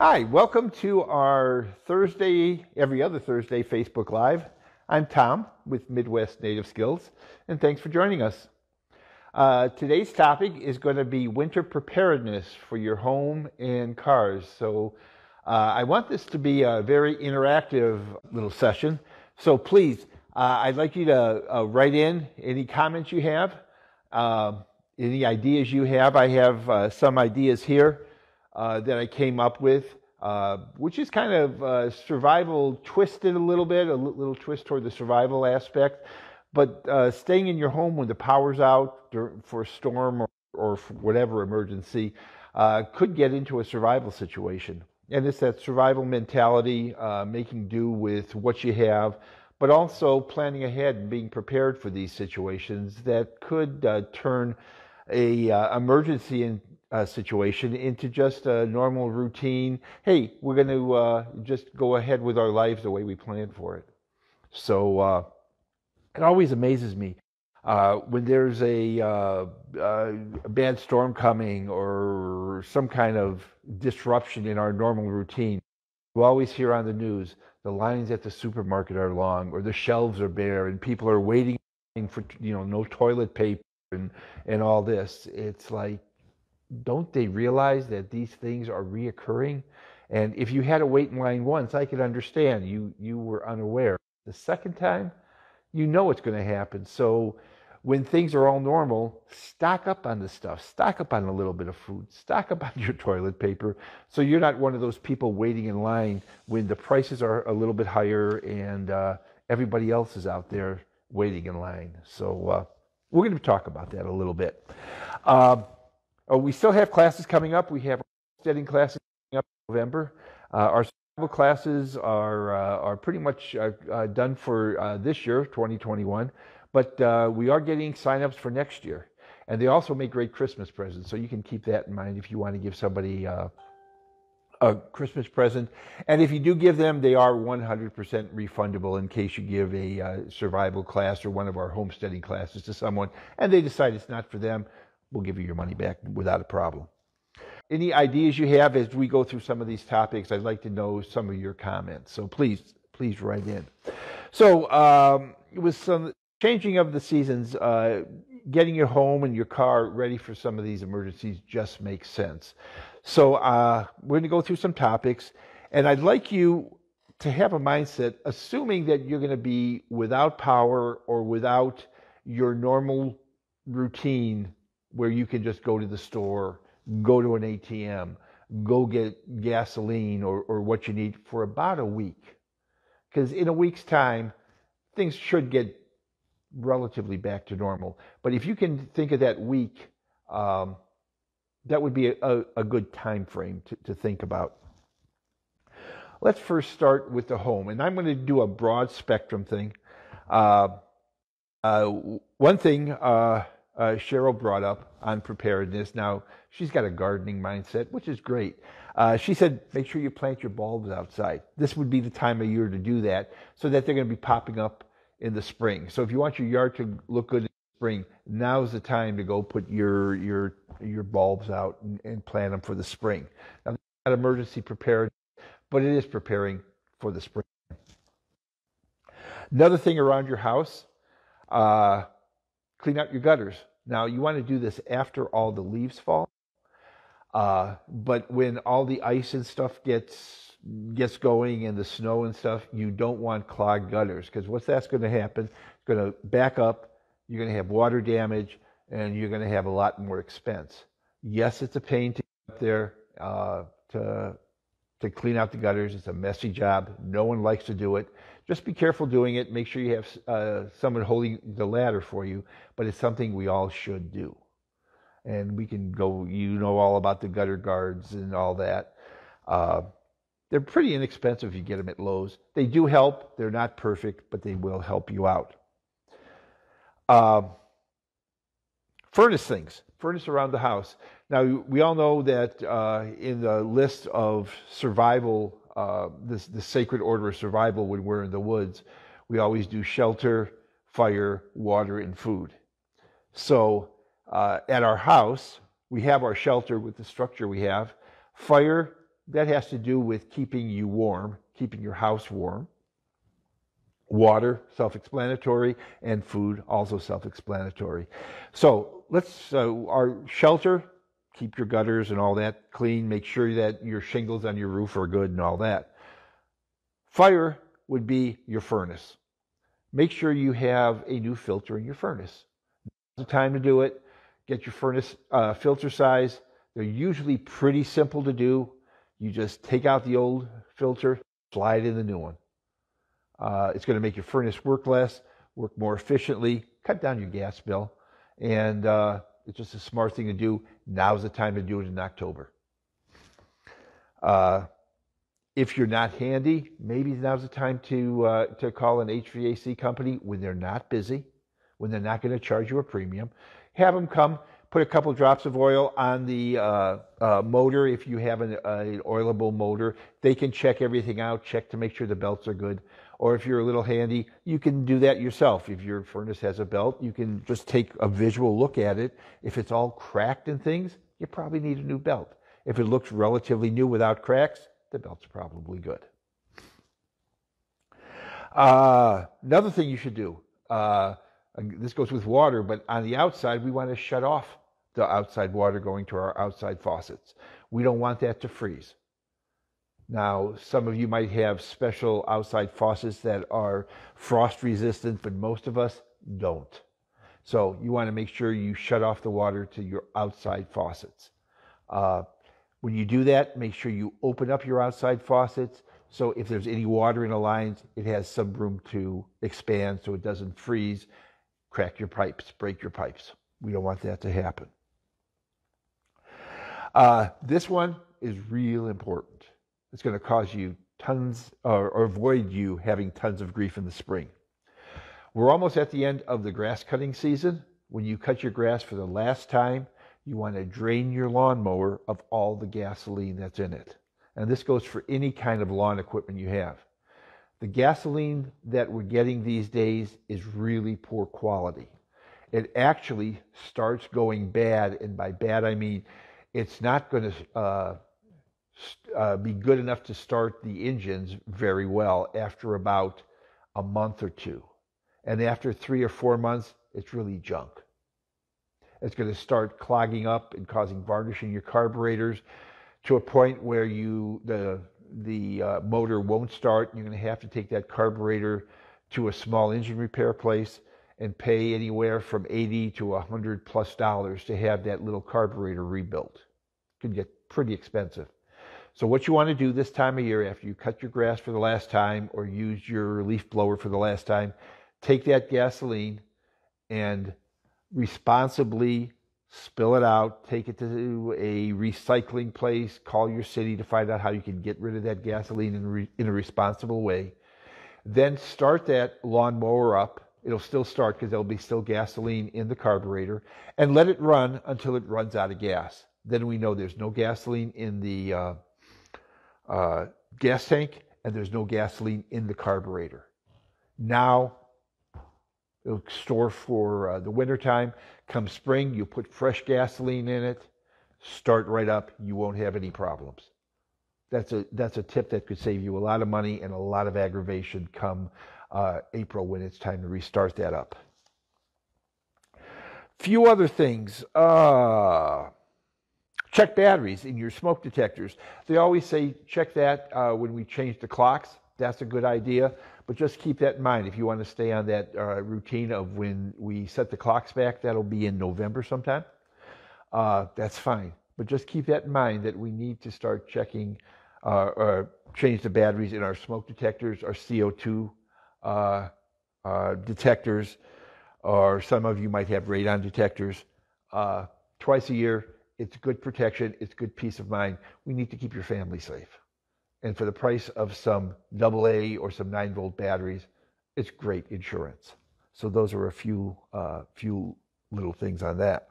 Hi, welcome to our Thursday, every other Thursday Facebook Live. I'm Tom with Midwest Native Skills, and thanks for joining us. Uh, today's topic is going to be winter preparedness for your home and cars. So, uh, I want this to be a very interactive little session. So, please, uh, I'd like you to uh, write in any comments you have, um, any ideas you have. I have uh, some ideas here uh, that I came up with, uh, which is kind of uh, survival twisted a little bit, a little twist toward the survival aspect. But uh, staying in your home when the power's out for a storm or, or whatever emergency uh, could get into a survival situation. And it's that survival mentality, uh, making do with what you have, but also planning ahead and being prepared for these situations that could turn a emergency in, uh, situation into just a normal routine. Hey, we're going to uh, just go ahead with our lives the way we planned for it. So uh, it always amazes me uh, when there's a, uh, uh, a, bad storm coming or some kind of disruption in our normal routine. We always hear on the news the lines at the supermarket are long or the shelves are bare and people are waiting for you know no toilet paper and and all this. It's like don't they realize that these things are reoccurring? And if you had to wait in line once, I could understand you you were unaware. The second time, you know it's going to happen. So when things are all normal, stock up on the stuff, stock up on a little bit of food, stock up on your toilet paper, so you're not one of those people waiting in line when the prices are a little bit higher and uh, everybody else is out there waiting in line. So uh, we're going to talk about that a little bit. Uh, Oh, we still have classes coming up. We have studying classes coming up in November. Uh, our survival classes are uh, are pretty much uh, uh done for uh, this year, 2021, but uh, we are getting signups for next year. And they also make great Christmas presents, so you can keep that in mind if you want to give somebody a Christmas present. And if you do give them, they are 100% refundable in case you give a survival class or one of our homesteading classes to someone and they decide it's not for them we'll give you your money back without a problem. Any ideas you have as we go through some of these topics, I'd like to know some of your comments. So please, please write in. So um, with some changing of the seasons, uh, getting your home and your car ready for some of these emergencies just makes sense. So uh, we're going to go through some topics, and I'd like you to have a mindset, assuming that you're going to be without power or without your normal routine where you can just go to the store, go to an ATM, go get gasoline or, or what you need for about a week. Because in a week's time, things should get relatively back to normal. But if you can think of that week, um, that would be a, a, good time frame to, to think about. Let's first start with the home, and I'm going to do a broad spectrum thing. Uh, uh, one thing uh, uh, Cheryl brought up on preparedness. Now, she's got a gardening mindset, which is great. Uh, she said, make sure you plant your bulbs outside. This would be the time of year to do that so that they're going to be popping up in the spring. So if you want your yard to look good in the spring, now's the time to go put your, your, your bulbs out and, and plant them for the spring. Now, not emergency prepared, but it is preparing for the spring. Another thing around your house, uh, clean out your gutters. Now, you want to do this after all the leaves fall. Uh, but when all the ice and stuff gets gets going and the snow and stuff, you don't want clogged gutters because what's that's going to happen? It's going to back up. You're going to have water damage, and you're going to have a lot more expense. Yes, it's a pain to get up there uh, to to clean out the gutters. It's a messy job. No one likes to do it. Just be careful doing it. Make sure you have uh, someone holding the ladder for you, but it's something we all should do. And we can go, you know, all about the gutter guards and all that. Uh, they're pretty inexpensive if you get them at Lowe's. They do help. They're not perfect, but they will help you out. Uh, furnace things, furnace around the house. Now, we all know that uh, in the list of survival uh, this the sacred order of survival when we're in the woods, we always do shelter, fire, water, and food. So uh, at our house, we have our shelter with the structure we have. Fire, that has to do with keeping you warm, keeping your house warm. Water, self explanatory, and food, also self explanatory. So let's, uh, our shelter, keep your gutters and all that clean, make sure that your shingles on your roof are good and all that. Fire would be your furnace. Make sure you have a new filter in your furnace. the time to do it. Get your furnace uh, filter size. They're usually pretty simple to do. You just take out the old filter, slide in the new one. Uh, it's going to make your furnace work less, work more efficiently, cut down your gas bill, and uh, it's just a smart thing to do. Now's the time to do it in October. Uh, if you're not handy, maybe now's the time to uh, to call an HVAC company when they're not busy, when they're not going to charge you a premium. Have them come put a couple drops of oil on the uh, uh, motor if you have an, an, oilable motor. They can check everything out, check to make sure the belts are good. Or if you're a little handy, you can do that yourself. If your furnace has a belt, you can just take a visual look at it. If it's all cracked and things, you probably need a new belt. If it looks relatively new without cracks, the belt's probably good. Uh, another thing you should do, uh, this goes with water, but on the outside, we want to shut off the outside water going to our outside faucets. We don't want that to freeze. Now, some of you might have special outside faucets that are frost resistant, but most of us don't. So you want to make sure you shut off the water to your outside faucets. Uh, when you do that, make sure you open up your outside faucets. So if there's any water in the lines, it has some room to expand so it doesn't freeze crack your pipes, break your pipes. We don't want that to happen. Uh, this one is real important. It's going to cause you tons, or, or avoid you having tons of grief in the spring. We're almost at the end of the grass cutting season. When you cut your grass for the last time, you want to drain your lawnmower of all the gasoline that's in it. And this goes for any kind of lawn equipment you have. The gasoline that we're getting these days is really poor quality. It actually starts going bad, and by bad I mean it's not going to uh, uh, be good enough to start the engines very well after about a month or two. And after three or four months, it's really junk. It's going to start clogging up and causing varnish in your carburetors to a point where you the the uh, motor won't start. You're going to have to take that carburetor to a small engine repair place and pay anywhere from 80 to 100 plus dollars to have that little carburetor rebuilt. It can get pretty expensive. So what you want to do this time of year after you cut your grass for the last time or use your leaf blower for the last time, take that gasoline and responsibly spill it out, take it to a recycling place, call your city to find out how you can get rid of that gasoline in, re- in a responsible way. Then start that lawnmower up. It'll still start because there'll be still gasoline in the carburetor and let it run until it runs out of gas. Then we know there's no gasoline in the uh, uh, gas tank and there's no gasoline in the carburetor. Now It'll store for uh, the wintertime. Come spring, you put fresh gasoline in it, start right up. You won't have any problems. That's a, that's a tip that could save you a lot of money and a lot of aggravation come uh, April when it's time to restart that up. Few other things. Uh, check batteries in your smoke detectors. They always say check that uh, when we change the clocks. That's a good idea. But just keep that in mind if you want to stay on that uh, routine of when we set the clocks back, that'll be in November sometime. Uh, that's fine. But just keep that in mind that we need to start checking uh, or change the batteries in our smoke detectors, our CO2 uh, uh, detectors, or some of you might have radon detectors. Twice a year, it's good protection, it's good peace of mind. We need to keep your family safe. And for the price of some AA or some 9 volt batteries, it's great insurance. So those are a few, uh, few little things on that.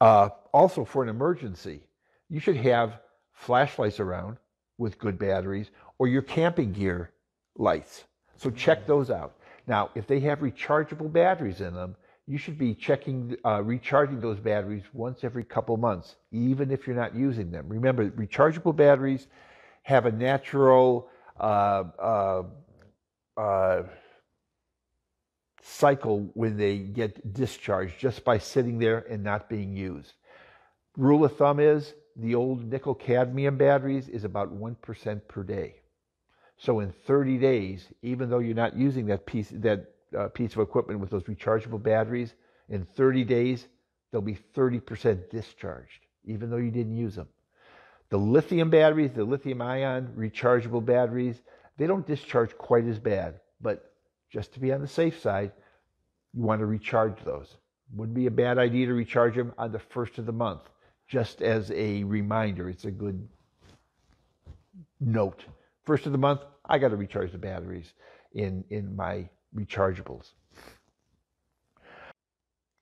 Uh, also, for an emergency, you should have flashlights around with good batteries or your camping gear lights. So check those out. Now, if they have rechargeable batteries in them, you should be checking, uh, recharging those batteries once every couple months, even if you're not using them. Remember, rechargeable batteries have a natural uh, uh, uh, cycle when they get discharged just by sitting there and not being used. Rule of thumb is the old nickel cadmium batteries is about 1% per day. So in 30 days, even though you're not using that piece, that uh, piece of equipment with those rechargeable batteries, in 30 days, they'll be 30% discharged, even though you didn't use them. The lithium batteries, the lithium ion rechargeable batteries, they don't discharge quite as bad, but just to be on the safe side, you want to recharge those. Wouldn't be a bad idea to recharge them on the first of the month, just as a reminder. It's a good note. First of the month, I got to recharge the batteries in, in my rechargeables.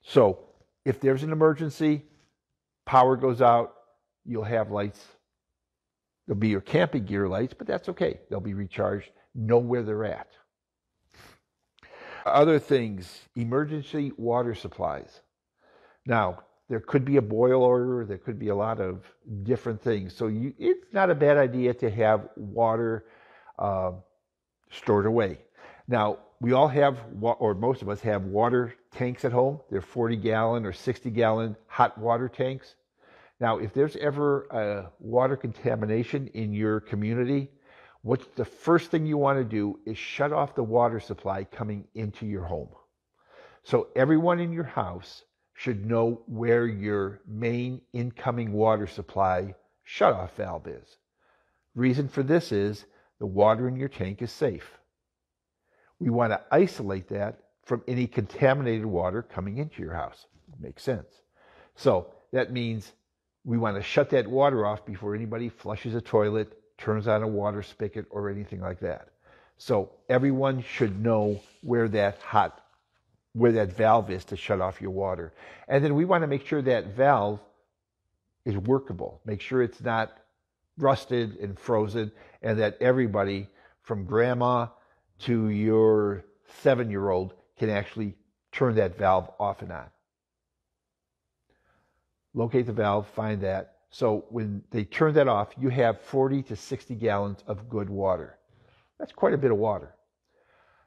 So if there's an emergency, power goes out, you'll have lights. They'll be your camping gear lights, but that's okay. They'll be recharged, know where they're at. Other things, emergency water supplies. Now, there could be a boil order, there could be a lot of different things. So you, it's not a bad idea to have water uh, stored away. Now, we all have, or most of us have water tanks at home. They're 40 gallon or 60 gallon hot water tanks. Now, if there's ever a water contamination in your community, what's the first thing you want to do is shut off the water supply coming into your home. So everyone in your house should know where your main incoming water supply shutoff valve is. Reason for this is the water in your tank is safe. We want to isolate that from any contaminated water coming into your house. Makes sense. So that means we want to shut that water off before anybody flushes a toilet, turns on a water spigot, or anything like that. So everyone should know where that hot, where that valve is to shut off your water. And then we want to make sure that valve is workable. Make sure it's not rusted and frozen, and that everybody from grandma to your seven year old can actually turn that valve off and on. Locate the valve, find that. So when they turn that off, you have 40 to 60 gallons of good water. That's quite a bit of water.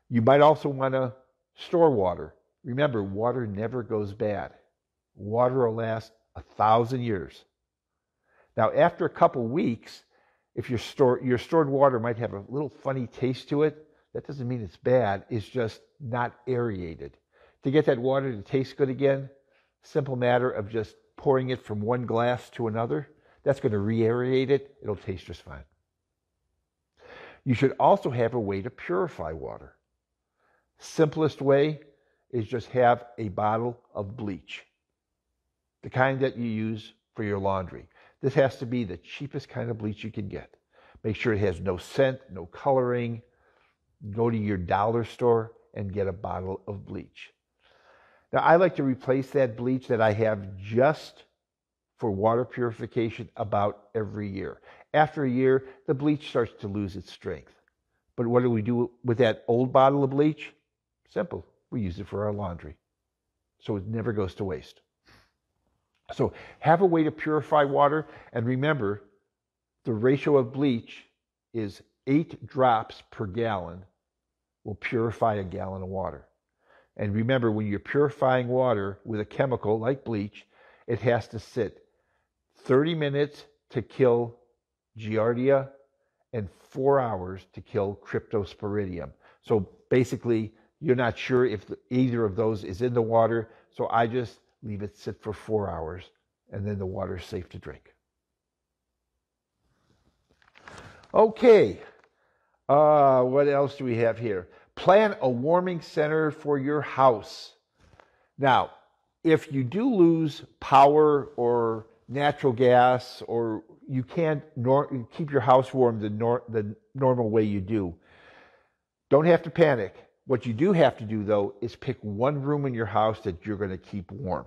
You might also want to store water. Remember, water never goes bad. Water will last a thousand years. Now, after a couple weeks, if your, store, your stored water might have a little funny taste to it, that doesn't mean it's bad. It's just not aerated. To get that water to taste good again, simple matter of just pouring it from one glass to another. That's going to re-aerate it. It'll taste just fine. You should also have a way to purify water. Simplest way is just have a bottle of bleach, the kind that you use for your laundry. This has to be the cheapest kind of bleach you can get. Make sure it has no scent, no coloring. Go to your dollar store and get a bottle of bleach. Now, I like to replace that bleach that I have just for water purification about every year. After a year, the bleach starts to lose its strength. But what do we do with that old bottle of bleach? Simple. We use it for our laundry. So it never goes to waste. So have a way to purify water. And remember, the ratio of bleach is eight drops per gallon will purify a gallon of water. And remember, when you're purifying water with a chemical like bleach, it has to sit 30 minutes to kill Giardia and four hours to kill Cryptosporidium. So basically, you're not sure if either of those is in the water. So I just leave it sit for four hours, and then the water is safe to drink. Okay, uh, what else do we have here? Plan a warming center for your house. Now, if you do lose power or natural gas, or you can't nor- keep your house warm the, nor- the normal way you do, don't have to panic. What you do have to do, though, is pick one room in your house that you're going to keep warm.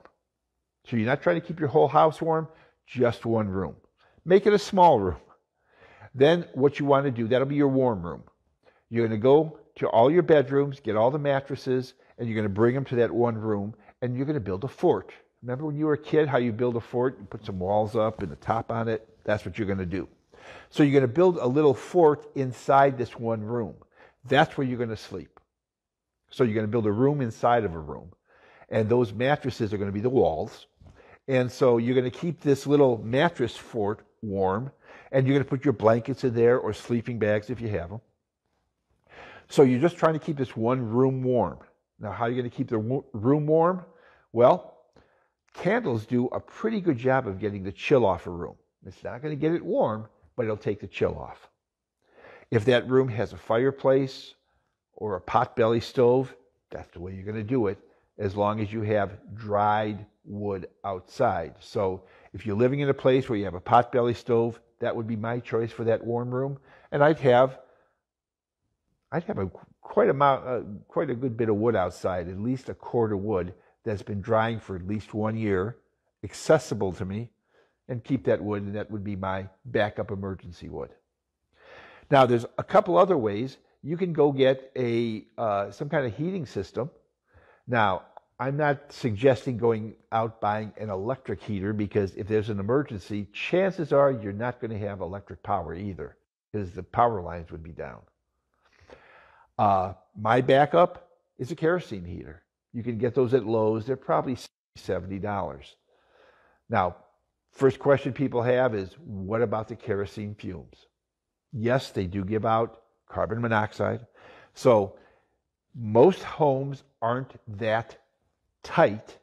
So you're not trying to keep your whole house warm, just one room. Make it a small room. Then what you want to do, that'll be your warm room. You're going to go to all your bedrooms, get all the mattresses, and you're going to bring them to that one room. and you're going to build a fort. Remember when you were a kid how you build a fort? You put some walls up and a top on it. That's what you're going to do. So you're going to build a little fort inside this one room. That's where you're going to sleep. So you're going to build a room inside of a room. And those mattresses are going to be the walls. And so you're going to keep this little mattress fort warm. And you're going to put your blankets in there or sleeping bags if you have them. So you're just trying to keep this one room warm. Now, how are you going to keep the room warm? Well, candles do a pretty good job of getting the chill off a room. It's not going to get it warm, but it'll take the chill off. If that room has a fireplace or a potbelly stove, that's the way you're going to do it, as long as you have dried wood outside. So if you're living in a place where you have a potbelly stove, that would be my choice for that warm room. And I'd have I'd have a quite amount, uh, quite a good bit of wood outside, at least a cord of wood that's been drying for at least one year, accessible to me, and keep that wood, and that would be my backup emergency wood. Now, there's a couple other ways you can go get a uh, some kind of heating system. Now, I'm not suggesting going out buying an electric heater because if there's an emergency, chances are you're not going to have electric power either because the power lines would be down. Uh, my backup is a kerosene heater. You can get those at Lowe's. They're probably $70. Now, first question people have is what about the kerosene fumes? Yes, they do give out carbon monoxide. So most homes aren't that tight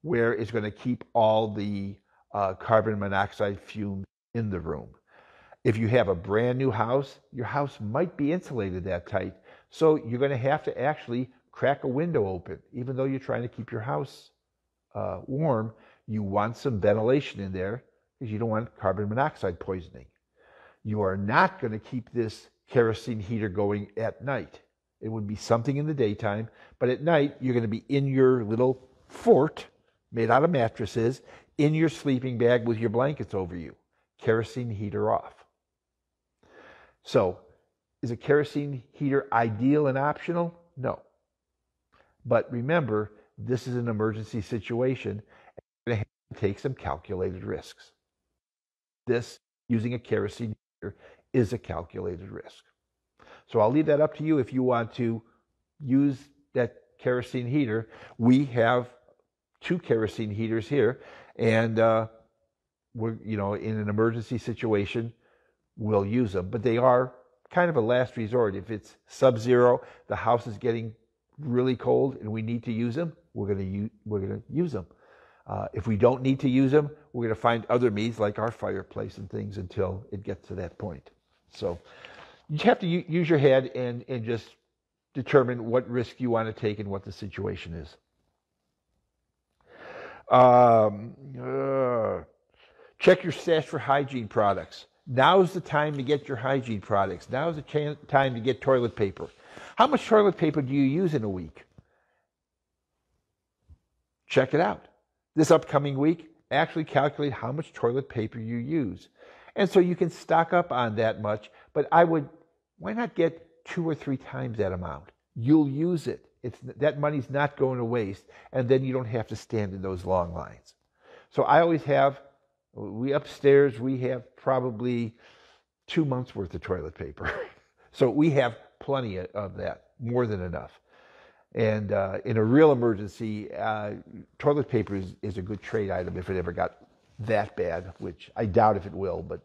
where it's going to keep all the uh, carbon monoxide fumes in the room. If you have a brand new house, your house might be insulated that tight. So you're going to have to actually crack a window open. Even though you're trying to keep your house uh, warm, you want some ventilation in there because you don't want carbon monoxide poisoning. You are not going to keep this kerosene heater going at night. It would be something in the daytime, but at night you're going to be in your little fort made out of mattresses in your sleeping bag with your blankets over you. Kerosene heater off. So is a kerosene heater ideal and optional? No. But remember, this is an emergency situation and you're going to have to take some calculated risks. This, using a kerosene heater, is a calculated risk. So I'll leave that up to you if you want to use that kerosene heater. We have two kerosene heaters here, and uh, we're, you know, in an emergency situation, we'll use them. But they are kind of a last resort. If it's sub-zero, the house is getting really cold, and we need to use them, we're going to use, we're to use them. Uh, if we don't need to use them, we're going to find other means like our fireplace and things until it gets to that point. So you have to use your head and, and just determine what risk you want to take and what the situation is. Um, uh, check your stash for hygiene products. Now's the time to get your hygiene products. Now's the ch- time to get toilet paper. How much toilet paper do you use in a week? Check it out. This upcoming week, actually calculate how much toilet paper you use. And so you can stock up on that much, but I would, why not get two or three times that amount? You'll use it. It's, that money's not going to waste, and then you don't have to stand in those long lines. So I always have we upstairs, we have probably two months worth of toilet paper. so we have plenty of that, more than enough. And uh, in a real emergency, uh, toilet paper is, is a good trade item if it ever got that bad, which I doubt if it will, but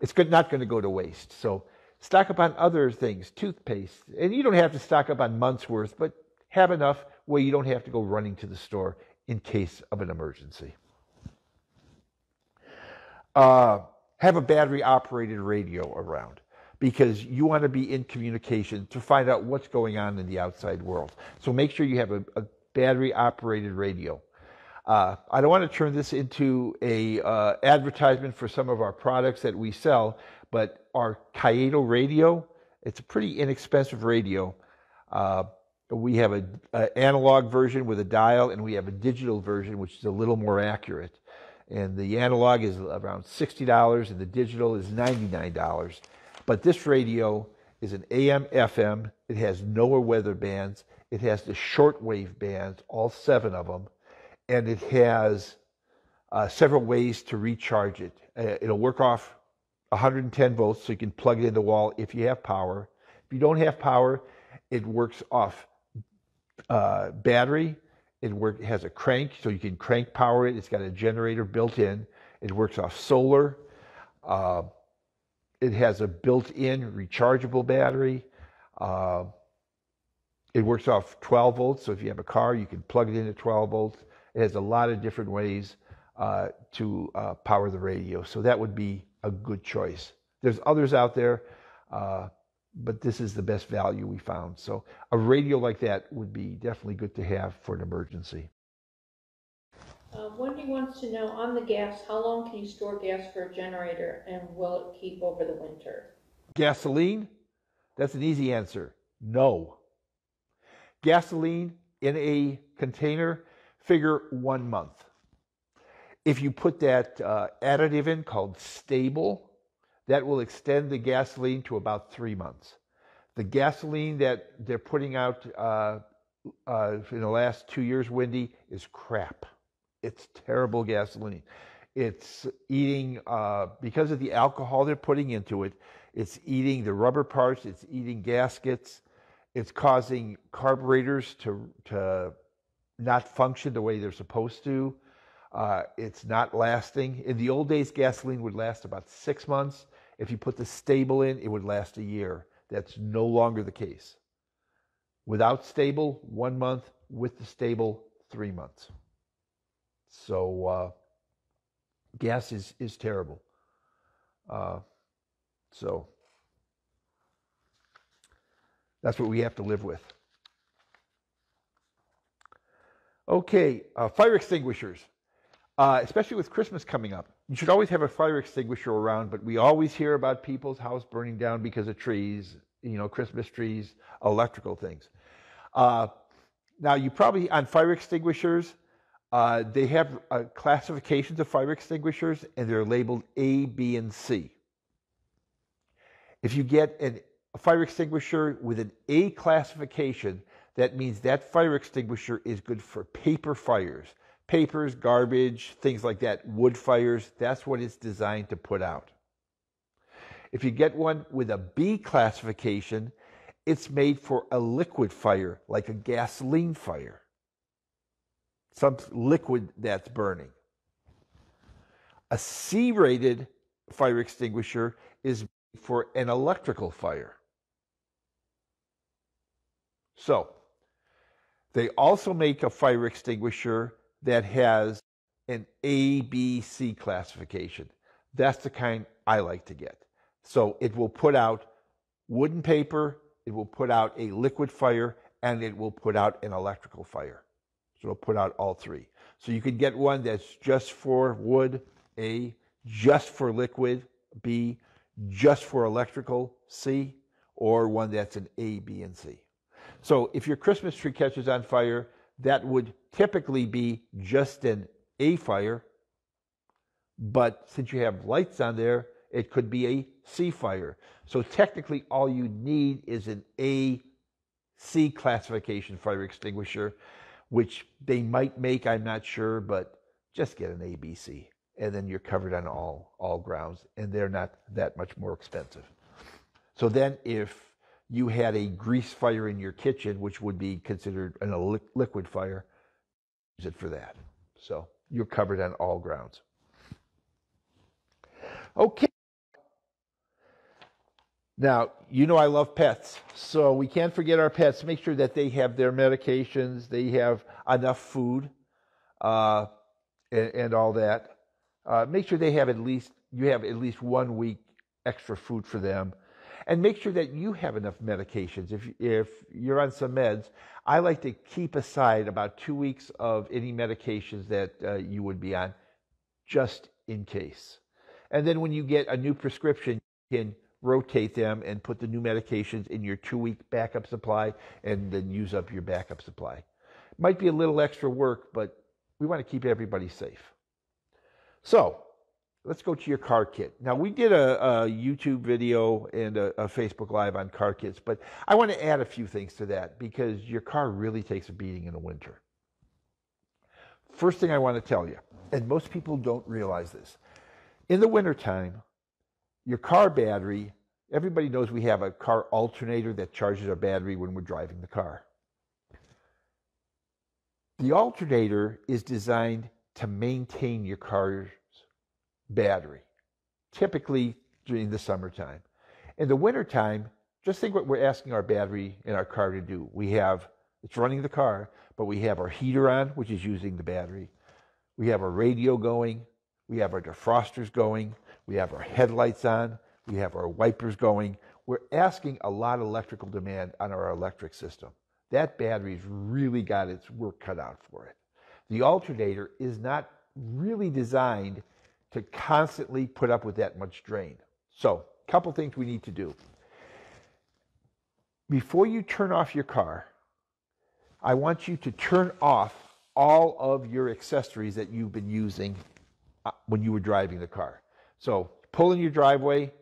it's good, not going to go to waste. So stock up on other things, toothpaste. And you don't have to stock up on months worth, but have enough where you don't have to go running to the store in case of an emergency. Uh, have a battery operated radio around because you want to be in communication to find out what's going on in the outside world. So make sure you have a, a battery operated radio. Uh, I don't want to turn this into a uh, advertisement for some of our products that we sell, but our Kaito radio, it's a pretty inexpensive radio. Uh, we have an analog version with a dial, and we have a digital version, which is a little more accurate and the analog is around $60 and the digital is $99. But this radio is an AM FM. It has NOAA weather bands. It has the shortwave bands, all seven of them, and it has uh, several ways to recharge it. Uh, it'll work off 110 volts, so you can plug it in the wall if you have power. If you don't have power, it works off uh, battery. It work, has a crank, so you can crank power it. It's got a generator built in. It works off solar. Uh, it has a built-in rechargeable battery. Uh, it works off 12 volts, so if you have a car, you can plug it in at 12 volts. It has a lot of different ways uh, to uh, power the radio, so that would be a good choice. There's others out there, uh, but this is the best value we found. So a radio like that would be definitely good to have for an emergency. Uh, Wendy wants to know on the gas, how long can you store gas for a generator and will it keep over the winter? Gasoline? That's an easy answer. No. Gasoline in a container, figure one month. If you put that uh, additive in called Sta-Bil, that will extend the gasoline to about three months. The gasoline that they're putting out uh, uh, in the last two years, Wendy, is crap. It's terrible gasoline. It's eating, uh, because of the alcohol they're putting into it, it's eating the rubber parts, it's eating gaskets, it's causing carburetors to, to not function the way they're supposed to. Uh, it's not lasting. In the old days, gasoline would last about six months. If you put the Sta-Bil in, it would last a year. That's no longer the case. Without Sta-Bil, one month. With the Sta-Bil, three months. So uh, gas is is terrible. Uh, so that's what we have to live with. Okay, uh, fire extinguishers, uh, especially with Christmas coming up. You should always have a fire extinguisher around, but we always hear about people's house burning down because of trees, you know, Christmas trees, electrical things. Uh, now, you probably, on fire extinguishers, uh, they have uh, classifications of fire extinguishers and they're labeled A, B, and C. If you get an, a fire extinguisher with an A classification, that means that fire extinguisher is good for paper fires. Papers, garbage, things like that, wood fires, that's what it's designed to put out. If you get one with a B classification, it's made for a liquid fire, like a gasoline fire some liquid that's burning. A C rated fire extinguisher is for an electrical fire. So, they also make a fire extinguisher that has an A, B, C classification. That's the kind I like to get. So, it will put out wooden paper, it will put out a liquid fire, and it will put out an electrical fire. So it'll put out all three. So you could get one that's just for wood, A, just for liquid, B, just for electrical, C, or one that's an A, B, and C. So if your Christmas tree catches on fire, that would typically be just an A fire, but since you have lights on there, it could be a C fire. So technically all you need is an A C classification fire extinguisher which they might make, I'm not sure, but just get an ABC and then you're covered on all, all grounds and they're not that much more expensive. So then if you had a grease fire in your kitchen, which would be considered a li- liquid fire, use it for that. So you're covered on all grounds. Okay. Now, you know I love pets, so we can't forget our pets. Make sure that they have their medications, they have enough food, uh, and, and, all that. Uh, make sure they have at least you have at least one week extra food for them, and make sure that you have enough medications. If if you're on some meds, I like to keep aside about two weeks of any medications that uh, you would be on, just in case. And then when you get a new prescription, you can rotate them and put the new medications in your two week backup supply and then use up your backup supply. Might be a little extra work, but we want to keep everybody safe. So let's go to your car kit. Now, we did a, a YouTube video and a, a, Facebook Live on car kits, but I want to add a few things to that because your car really takes a beating in the winter. First thing I want to tell you, and most people don't realize this, in the wintertime, your car battery, everybody knows we have a car alternator that charges our battery when we're driving the car. The alternator is designed to maintain your car's battery, typically during the summertime. In the wintertime, just think what we're asking our battery in our car to do. We have, it's running the car, but we have our heater on, which is using the battery. We have our radio going. We have our defrosters going. We have our headlights on. We have our wipers going. We're asking a lot of electrical demand on our electric system. That battery's really got its work cut out for it. The alternator is not really designed to constantly put up with that much drain. So, a couple things we need to do. Before you turn off your car, I want you to turn off all of your accessories that you've been using uh, when you were driving the car. So, pull in your driveway,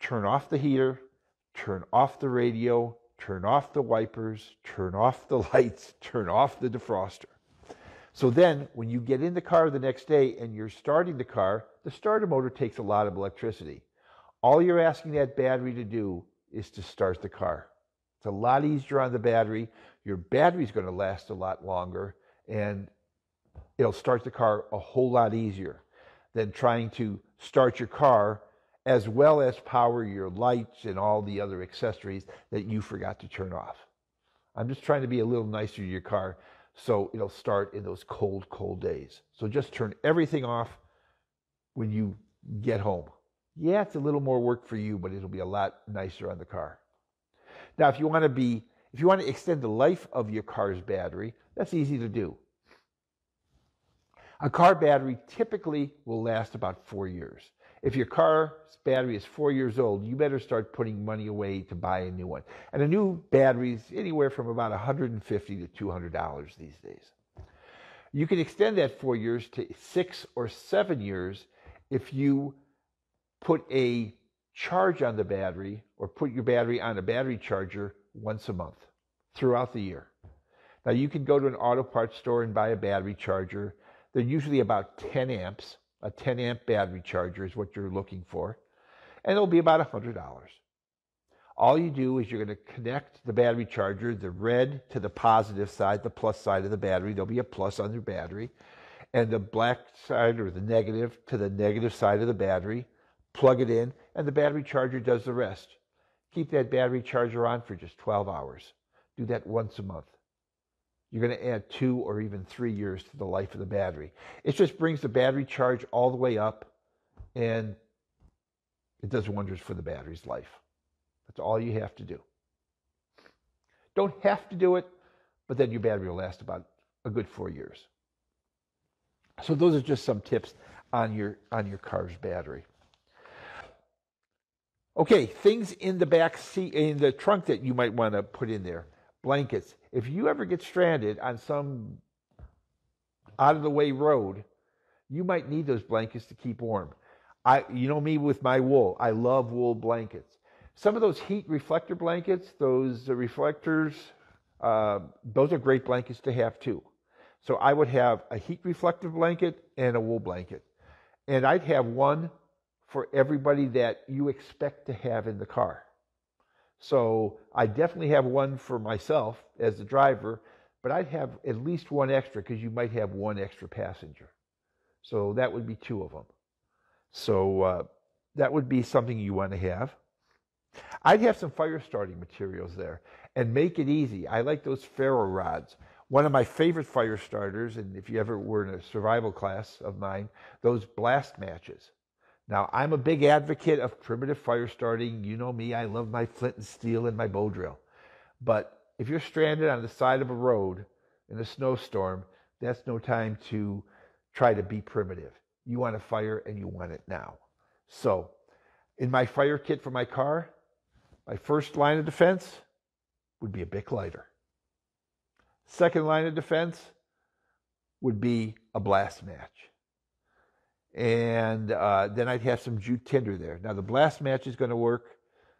turn off the heater, turn off the radio, turn off the wipers, turn off the lights, turn off the defroster. So then, when you get in the car the next day and you're starting the car, the starter motor takes a lot of electricity. All you're asking that battery to do is to start the car. It's a lot easier on the battery. Your battery's going to last a lot longer and it'll start the car a whole lot easier than trying to start your car as well as power your lights and all the other accessories that you forgot to turn off. I'm just trying to be a little nicer to your car so it'll start in those cold, cold days. So just turn everything off when you get home. Yeah, it's a little more work for you, but it'll be a lot nicer on the car. Now, if you want to be, if you want to extend the life of your car's battery, that's easy to do. A car battery typically will last about four years. If your car's battery is four years old, you better start putting money away to buy a new one. And a new battery is anywhere from about 150 to 200 dollars these days. You can extend that four years to six or seven years if you put a charge on the battery or put your battery on a battery charger once a month throughout the year. Now you can go to an auto parts store and buy a battery charger. They're usually about 10 amps a 10 amp battery charger is what you're looking for, and it'll be about $100. All you do is you're going to connect the battery charger, the red to the positive side, the plus side of the battery. There'll be a plus on your battery. And the black side or the negative to the negative side of the battery. Plug it in, and the battery charger does the rest. Keep that battery charger on for just 12 hours. Do that once a month you're going to add two or even three years to the life of the battery. It just brings the battery charge all the way up and it does wonders for the battery's life. That's all you have to do. Don't have to do it, but then your battery will last about a good four years. So those are just some tips on your on your car's battery. Okay, things in the back seat in the trunk that you might want to put in there blankets. If you ever get stranded on some out of the way road, you might need those blankets to keep warm. I, you know me with my wool. I love wool blankets. Some of those heat reflector blankets, those reflectors, uh, those are great blankets to have too. So I would have a heat reflective blanket and a wool blanket. And I'd have one for everybody that you expect to have in the car. So I definitely have one for myself as the driver, but I'd have at least one extra because you might have one extra passenger. So that would be two of them. So uh, that would be something you want to have. I'd have some fire starting materials there and make it easy. I like those ferro rods. One of my favorite fire starters, and if you ever were in a survival class of mine, those blast matches. Now, I'm a big advocate of primitive fire starting. You know me, I love my flint and steel and my bow drill. But if you're stranded on the side of a road in a snowstorm, that's no time to try to be primitive. You want a fire and you want it now. So, in my fire kit for my car, my first line of defense would be a Bic lighter. Second line of defense would be a blast match. And uh, then I'd have some jute tinder there. Now the blast match is going to work,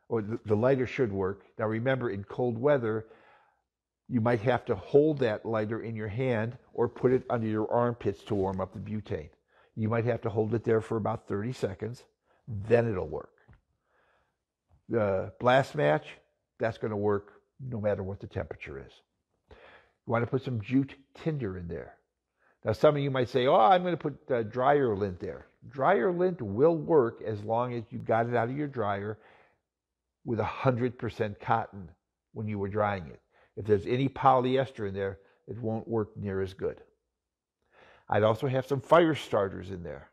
or the, the lighter should work. Now remember, in cold weather, you might have to hold that lighter in your hand or put it under your armpits to warm up the butane. You might have to hold it there for about 30 seconds, then it'll work. The blast match, that's going to work no matter what the temperature is. You want to put some jute tinder in there. Now, some of you might say, oh, I'm going to put uh, dryer lint there. Dryer lint will work as long as you got it out of your dryer with 100% cotton when you were drying it. If there's any polyester in there, it won't work near as good. I'd also have some fire starters in there.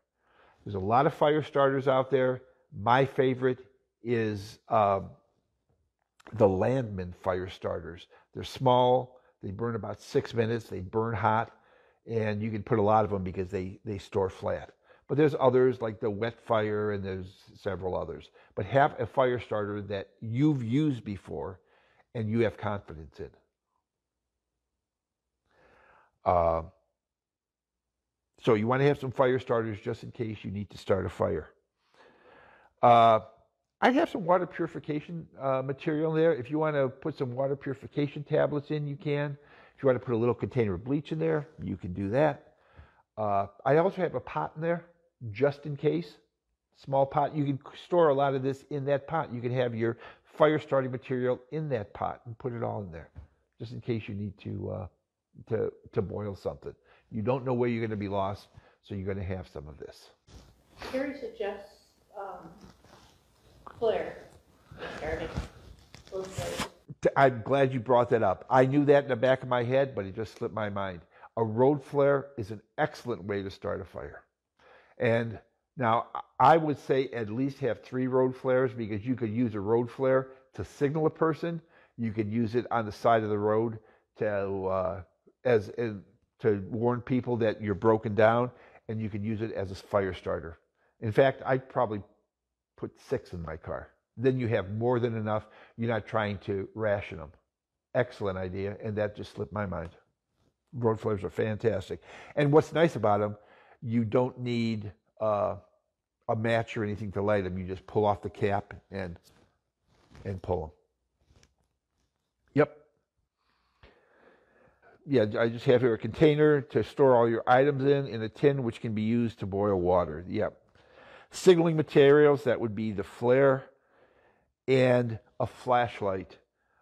There's a lot of fire starters out there. My favorite is um, the Landman fire starters. They're small, they burn about six minutes, they burn hot, and you can put a lot of them because they, they store flat. But there's others like the WetFire, and there's several others. But have a fire starter that you've used before and you have confidence in. Uh, so you want to have some fire starters just in case you need to start a fire. Uh, I have some water purification uh, material there. If you want to put some water purification tablets in, you can. If you want to put a little container of bleach in there, you can do that. Uh, I also have a pot in there just in case. Small pot. You can store a lot of this in that pot. You can have your fire starting material in that pot and put it all in there, just in case you need to uh, to to boil something. You don't know where you're going to be lost, so you're going to have some of this. Gary suggests um, flare starting. I'm glad you brought that up. I knew that in the back of my head, but it just slipped my mind. A road flare is an excellent way to start a fire. And now I would say at least have three road flares because you could use a road flare to signal a person. You could use it on the side of the road to uh, as, to warn people that you're broken down, and you can use it as a fire starter. In fact, I probably put six in my car. Then you have more than enough. You're not trying to ration them. Excellent idea, and that just slipped my mind. Road flares are fantastic. And what's nice about them, you don't need uh, a match or anything to light them. You just pull off the cap and and pull them. Yep. Yeah, I just have here a container to store all your items in, in a tin which can be used to boil water. Yep. Signaling materials, that would be the flare and a flashlight.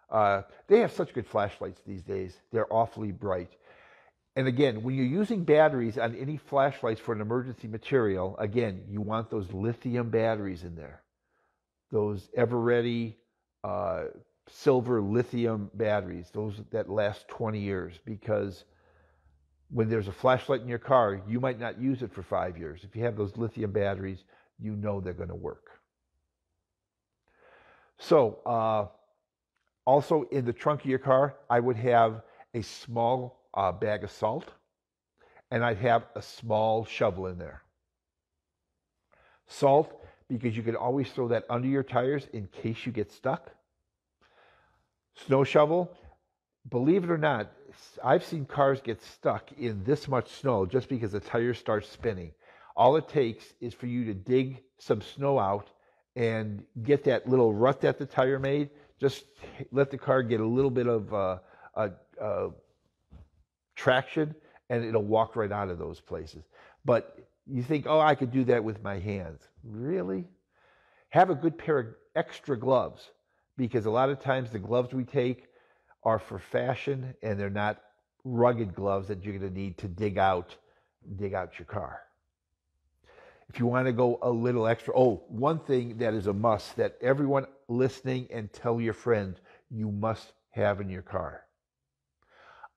Uh, they have such good flashlights these days. They're awfully bright. And again, when you're using batteries on any flashlights for an emergency material, again, you want those lithium batteries in there. Those Eveready uh, silver lithium batteries, those that last 20 years, because when there's a flashlight in your car, you might not use it for five years. If you have those lithium batteries, you know they're going to work. So, uh, also in the trunk of your car, I would have a small uh, bag of salt and I'd have a small shovel in there. Salt, because you can always throw that under your tires in case you get stuck. Snow shovel, believe it or not, I've seen cars get stuck in this much snow just because the tires start spinning. All it takes is for you to dig some snow out and get that little rut that the tire made. Just let the car get a little bit of uh, traction and it'll walk right out of those places. But you think, oh, I could do that with my hands. Really? Have a good pair of extra gloves because a lot of times the gloves we take are for fashion and they're not rugged gloves that you're going to need to dig out dig out your car. If you want to go a little extra, oh, one thing that is a must that everyone listening and tell your friends you must have in your car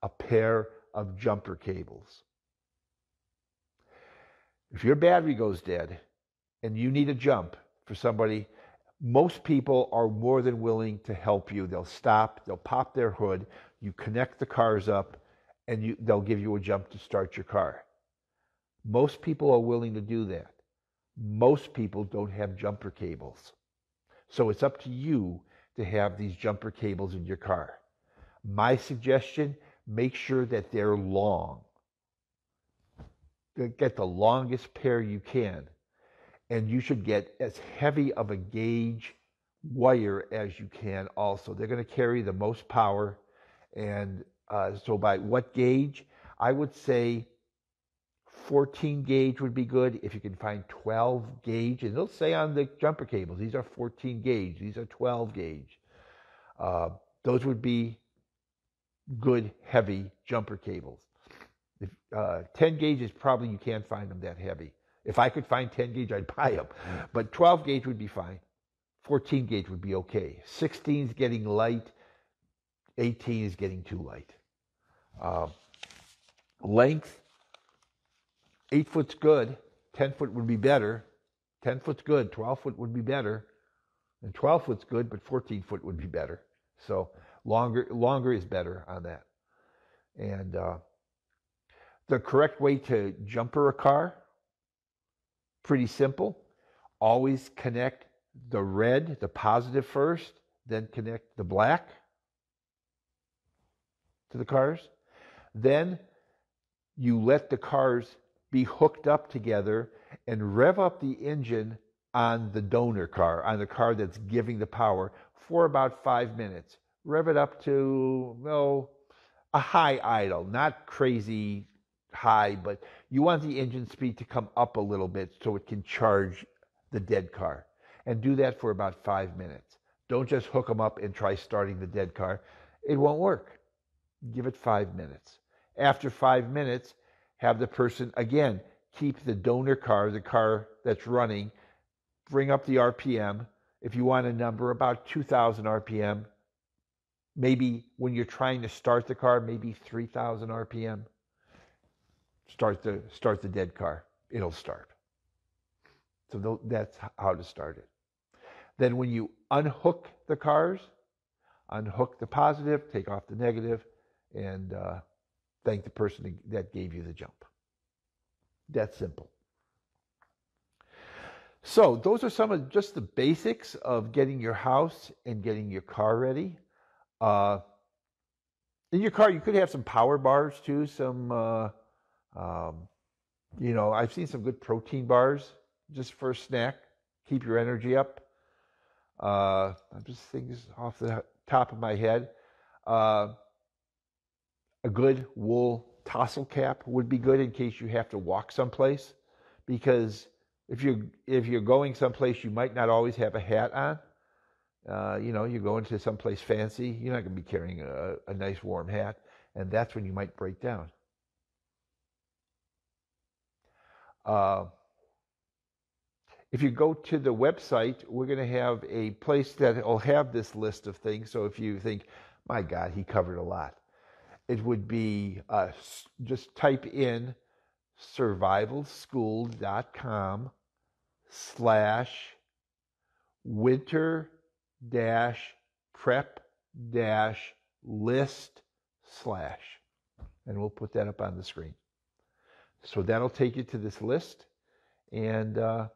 a pair of jumper cables. If your battery goes dead and you need a jump for somebody, most people are more than willing to help you. They'll stop, they'll pop their hood, you connect the cars up, and you, they'll give you a jump to start your car. Most people are willing to do that. Most people don't have jumper cables. So it's up to you to have these jumper cables in your car. My suggestion make sure that they're long. get the longest pair you can. And you should get as heavy of a gauge wire as you can also. They're going to carry the most power. And uh, so by what gauge? I would say 14 gauge would be good. If you can find 12 gauge, and they'll say on the jumper cables, these are 14 gauge, these are 12 gauge. Uh, those would be good heavy jumper cables. If, uh, 10 gauge is probably you can't find them that heavy. If I could find 10 gauge, I'd buy them. But 12 gauge would be fine. 14 gauge would be okay. 16 is getting light. 18 is getting too light. Uh, length, 8 foot's good. 10 foot would be better. 10 foot's good. 12 foot would be better. And 12 foot's good, but 14 foot would be better. So longer, longer is better on that. And uh, the correct way to jumper a car, pretty simple. Always connect the red, the positive first, then connect the black to the cars. Then you let the cars be hooked up together and rev up the engine on the donor car, on the car that's giving the power for about five minutes. Rev it up to, well, a high idle, not crazy high, but you want the engine speed to come up a little bit so it can charge the dead car. And do that for about five minutes. Don't just hook them up and try starting the dead car. It won't work. Give it five minutes. After five minutes, have the person again keep the donor car, the car that's running, bring up the RPM. If you want a number about 2,000 RPM, maybe when you're trying to start the car, maybe 3,000 RPM start the start the dead car. It'll start. So that's how to start it. Then when you unhook the cars, unhook the positive, take off the negative, and uh, thank the person that gave you the jump. That simple. So those are some of just the basics of getting your house and getting your car ready. Uh, in your car, you could have some power bars too, some uh, um, you know, I've seen some good protein bars just for a snack, keep your energy up. Uh, I'm just things off the top of my head. Uh, a good wool tassel cap would be good in case you have to walk someplace, because if you if you're going someplace, you might not always have a hat on. Uh, you know, you're going to someplace fancy, you're not going to be carrying a, a nice warm hat, and that's when you might break down. Uh, if you go to the website, we're going to have a place that will have this list of things. So if you think, my God, he covered a lot, it would be uh, just type in survivalschool.com slash winter dash prep dash list slash. And we'll put that up on the screen. So that'll take you to this list, and uh,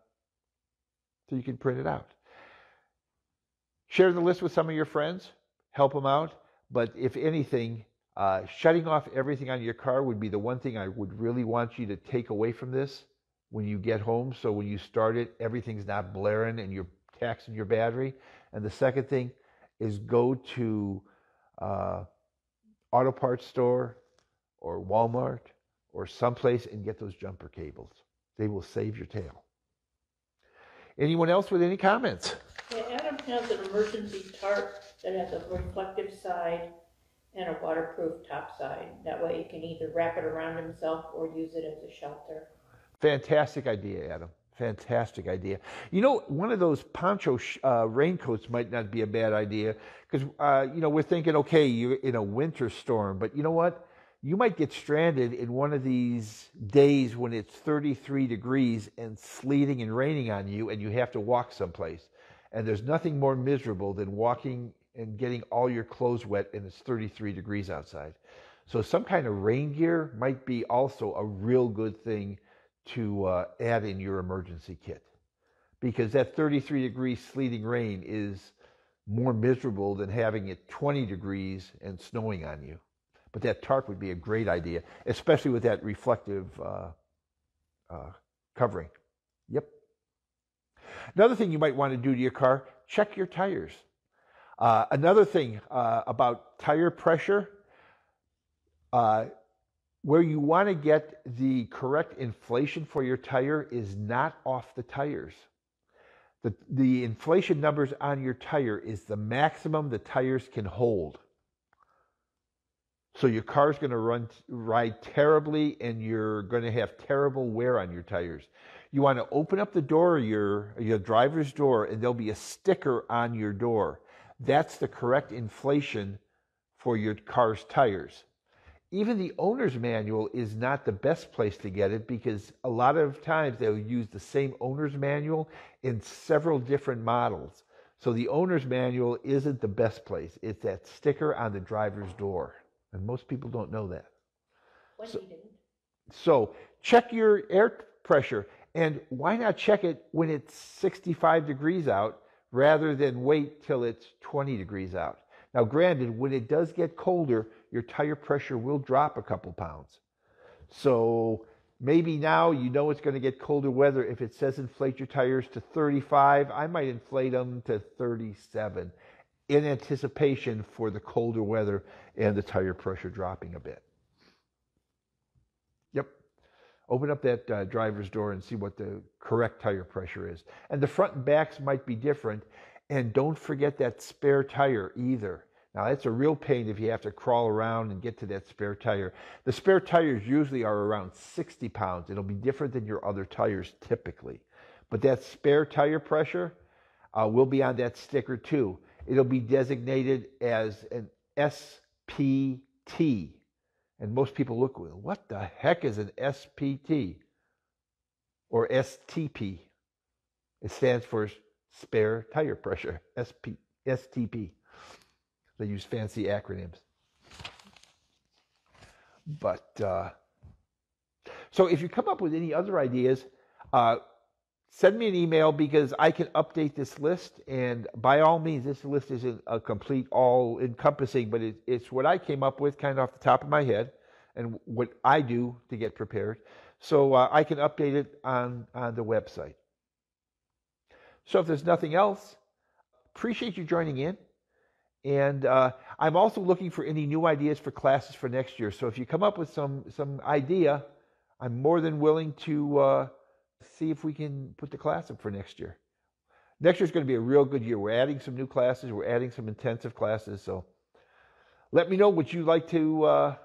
so you can print it out. Share the list with some of your friends, help them out. But if anything, uh, shutting off everything on your car would be the one thing I would really want you to take away from this when you get home. So when you start it, everything's not blaring and you're taxing your battery. And the second thing is go to uh, auto parts store or Walmart or someplace and get those jumper cables. They will save your tail. Anyone else with any comments? Yeah, Adam has an emergency tarp that has a reflective side and a waterproof top side. That way he can either wrap it around himself or use it as a shelter. Fantastic idea, Adam. Fantastic idea. You know, one of those poncho sh- uh, raincoats might not be a bad idea because, uh, you know, we're thinking, okay, you're in a winter storm, but you know what? you might get stranded in one of these days when it's 33 degrees and sleeting and raining on you and you have to walk someplace. And there's nothing more miserable than walking and getting all your clothes wet and it's 33 degrees outside. So some kind of rain gear might be also a real good thing to uh, add in your emergency kit. Because that 33 degree sleeting rain is more miserable than having it 20 degrees and snowing on you. But that tarp would be a great idea, especially with that reflective uh, uh, covering. Yep. Another thing you might want to do to your car, check your tires. Uh, another thing uh, about tire pressure, uh, where you want to get the correct inflation for your tire is not off the tires. The, the inflation numbers on your tire is the maximum the tires can hold. So your car's going to run ride terribly and you're going to have terrible wear on your tires. You want to open up the door your your driver's door and there'll be a sticker on your door. That's the correct inflation for your car's tires. Even the owner's manual is not the best place to get it because a lot of times they'll use the same owner's manual in several different models. So the owner's manual isn't the best place. It's that sticker on the driver's door. And most people don't know that. Didn't. So check your air pressure. And why not check it when it's 65 degrees out rather than wait till it's 20 degrees out? Now, granted, when it does get colder, your tire pressure will drop a couple pounds. So maybe now you know it's going to get colder weather. If it says inflate your tires to 35, I might inflate them to 37 in anticipation for the colder weather and the tire pressure dropping a bit. Yep. Open up that uh, driver's door and see what the correct tire pressure is. And the front and backs might be different. And don't forget that spare tire either. Now, that's a real pain if you have to crawl around and get to that spare tire. The spare tires usually are around 60 pounds. It'll be different than your other tires typically. But that spare tire pressure uh, will be on that sticker too. It'll be designated as an SPT. And most people look, what the heck is an SPT or STP? It stands for spare tire pressure, SP, STP. They use fancy acronyms. But uh, so if you come up with any other ideas, uh, send me an email because I can update this list. And by all means, this list isn't a complete, all encompassing, but it, it's what I came up with kind of off the top of my head and what I do to get prepared. So uh, I can update it on, on the website. So if there's nothing else, appreciate you joining in. And uh, I'm also looking for any new ideas for classes for next year. So if you come up with some some idea, I'm more than willing to uh, see if we can put the class up for next year. Next year is going to be a real good year. We're adding some new classes. We're adding some intensive classes. So let me know what you'd like to uh,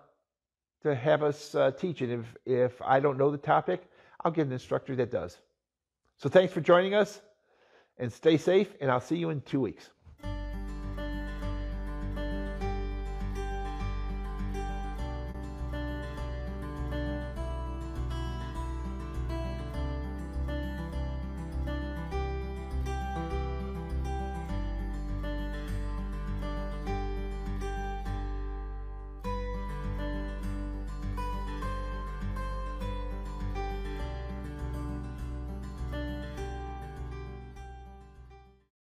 to have us uh, teach. And if if I don't know the topic, I'll get an instructor that does. So thanks for joining us, and stay safe. And I'll see you in two weeks.